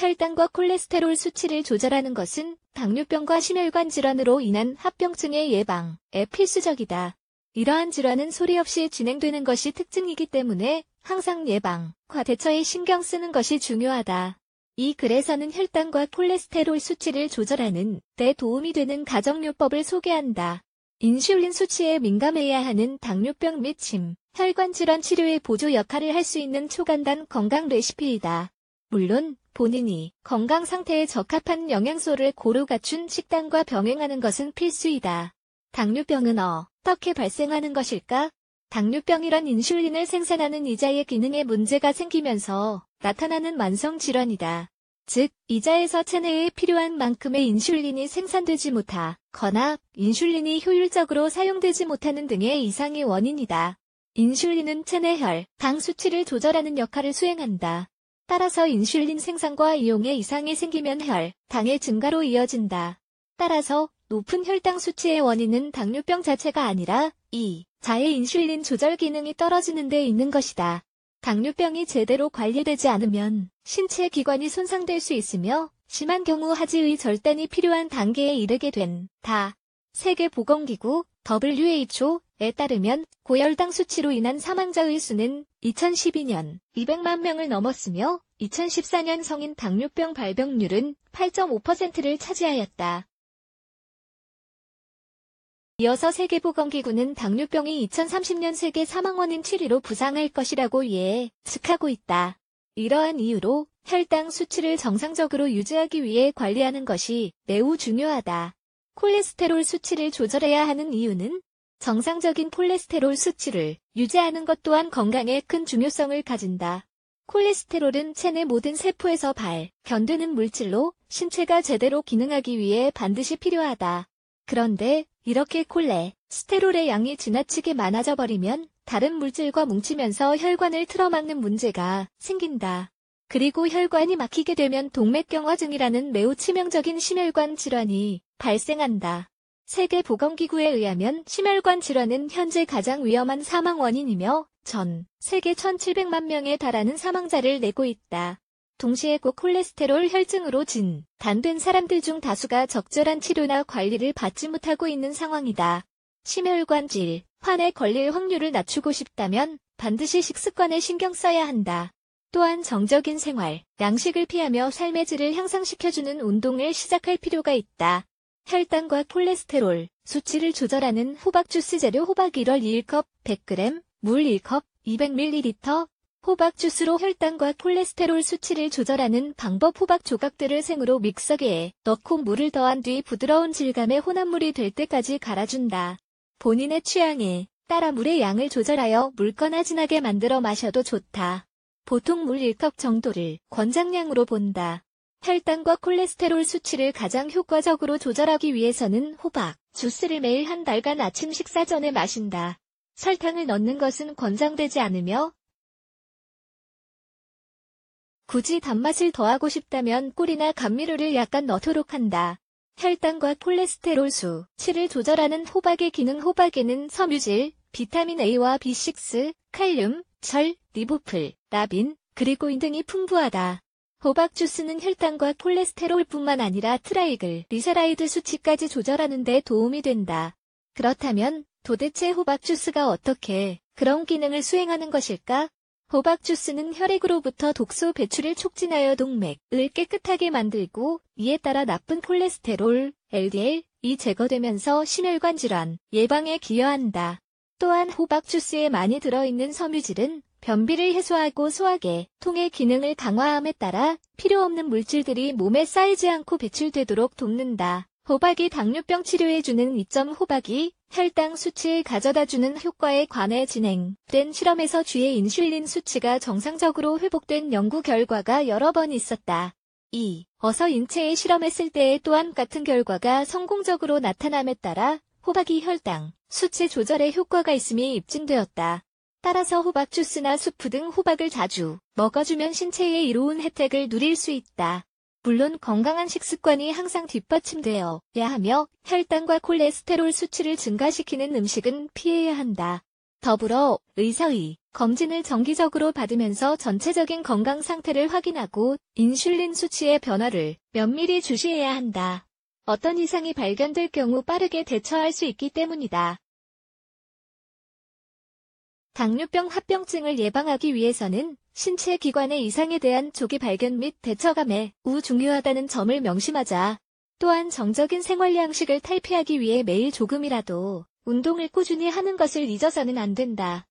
혈당과 콜레스테롤 수치를 조절하는 것은 당뇨병과 심혈관 질환으로 인한 합병증의 예방에 필수적이다. 이러한 질환은 소리 없이 진행되는 것이 특징이기 때문에 항상 예방과 대처에 신경 쓰는 것이 중요하다. 이 글에서는 혈당과 콜레스테롤 수치를 조절하는 데 도움이 되는 가정요법을 소개한다. 인슐린 수치에 민감해야 하는 당뇨병 및 침, 혈관 질환 치료의 보조 역할을 할 수 있는 초간단 건강 레시피이다. 물론 본인이 건강 상태에 적합한 영양소를 고루 갖춘 식단과 병행하는 것은 필수이다. 당뇨병은 어떻게 발생하는 것일까? 당뇨병이란 인슐린을 생산하는 이자의 기능에 문제가 생기면서 나타나는 만성 질환이다. 즉, 이자에서 체내에 필요한 만큼의 인슐린이 생산되지 못하거나 인슐린이 효율적으로 사용되지 못하는 등의 이상의 원인이다. 인슐린은 체내 혈, 당 수치를 조절하는 역할을 수행한다. 따라서 인슐린 생산과 이용에 이상이 생기면 혈, 당의 증가로 이어진다. 따라서 높은 혈당 수치의 원인은 당뇨병 자체가 아니라 이 자의 인슐린 조절 기능이 떨어지는 데 있는 것이다. 당뇨병이 제대로 관리되지 않으면 신체 기관이 손상될 수 있으며 심한 경우 하지의 절단이 필요한 단계에 이르게 된다. 세계보건기구 WHO에 따르면 고혈당 수치로 인한 사망자의 수는 2012년 200만 명을 넘었으며 2014년 성인 당뇨병 발병률은 8.5%를 차지하였다. 이어서 세계보건기구는 당뇨병이 2030년 세계 사망원인 7위로 부상할 것이라고 예측하고 있다. 이러한 이유로 혈당 수치를 정상적으로 유지하기 위해 관리하는 것이 매우 중요하다. 콜레스테롤 수치를 조절해야 하는 이유는 정상적인 콜레스테롤 수치를 유지하는 것 또한 건강에 큰 중요성을 가진다. 콜레스테롤은 체내 모든 세포에서 발견되는 물질로 신체가 제대로 기능하기 위해 반드시 필요하다. 그런데 이렇게 콜레스테롤의 양이 지나치게 많아져 버리면 다른 물질과 뭉치면서 혈관을 틀어막는 문제가 생긴다. 그리고 혈관이 막히게 되면 동맥경화증이라는 매우 치명적인 심혈관 질환이 발생한다. 세계보건기구에 의하면 심혈관 질환은 현재 가장 위험한 사망 원인이며 전 세계 1700만 명에 달하는 사망자를 내고 있다. 동시에 고콜레스테롤 혈증으로 진단된 사람들 중 다수가 적절한 치료나 관리를 받지 못하고 있는 상황이다. 심혈관 질환에 걸릴 확률을 낮추고 싶다면 반드시 식습관에 신경 써야 한다. 또한 정적인 생활, 양식을 피하며 삶의 질을 향상시켜주는 운동을 시작할 필요가 있다. 혈당과 콜레스테롤, 수치를 조절하는 호박 주스 재료 호박 1월 2컵 100g, 물 1컵 200ml, 호박 주스로 혈당과 콜레스테롤 수치를 조절하는 방법 호박 조각들을 생으로 믹서기에 넣고 물을 더한 뒤 부드러운 질감의 혼합물이 될 때까지 갈아준다. 본인의 취향에 따라 물의 양을 조절하여 묽거나 진하게 만들어 마셔도 좋다. 보통 물 1컵 정도를 권장량으로 본다. 혈당과 콜레스테롤 수치를 가장 효과적으로 조절하기 위해서는 호박 주스를 매일 한 달간 아침 식사 전에 마신다. 설탕을 넣는 것은 권장되지 않으며 굳이 단맛을 더하고 싶다면 꿀이나 감미료를 약간 넣도록 한다. 혈당과 콜레스테롤 수치를 조절하는 호박의 기능 호박에는 섬유질, 비타민 A와 B6, 칼륨, 철, 리보플라빈, 그리고 인 등이 풍부하다. 호박 주스는 혈당과 콜레스테롤뿐만 아니라 triglyceride 수치까지 조절하는 데 도움이 된다. 그렇다면 도대체 호박 주스가 어떻게 그런 기능을 수행하는 것일까? 호박 주스는 혈액으로부터 독소 배출을 촉진하여 동맥을 깨끗하게 만들고 이에 따라 나쁜 콜레스테롤, LDL이 제거되면서 심혈관 질환 예방에 기여한다. 또한 호박 주스에 많이 들어있는 섬유질은 변비를 해소하고 소화 계통의 기능을 강화함에 따라 필요 없는 물질들이 몸에 쌓이지 않고 배출되도록 돕는다. 호박이 당뇨병 치료해주는 이점 호박이 혈당 수치를 가져다주는 효과에 관해 진행된 실험에서 쥐의 인슐린 수치가 정상적으로 회복된 연구 결과가 여러 번 있었다. 2. 어서 인체에 실험했을 때에 또한 같은 결과가 성공적으로 나타남에 따라 호박이 혈당 수치 조절에 효과가 있음이 입증되었다. 따라서 호박 주스나 수프 등 호박을 자주 먹어주면 신체에 이로운 혜택을 누릴 수 있다. 물론 건강한 식습관이 항상 뒷받침되어야 하며 혈당과 콜레스테롤 수치를 증가시키는 음식은 피해야 한다. 더불어 의사의 검진을 정기적으로 받으면서 전체적인 건강 상태를 확인하고 인슐린 수치의 변화를 면밀히 주시해야 한다. 어떤 이상이 발견될 경우 빠르게 대처할 수 있기 때문이다. 당뇨병 합병증을 예방하기 위해서는 신체 기관의 이상에 대한 조기 발견 및 대처가 매우 중요하다는 점을 명심하자. 또한 정적인 생활 양식을 탈피하기 위해 매일 조금이라도 운동을 꾸준히 하는 것을 잊어서는 안 된다.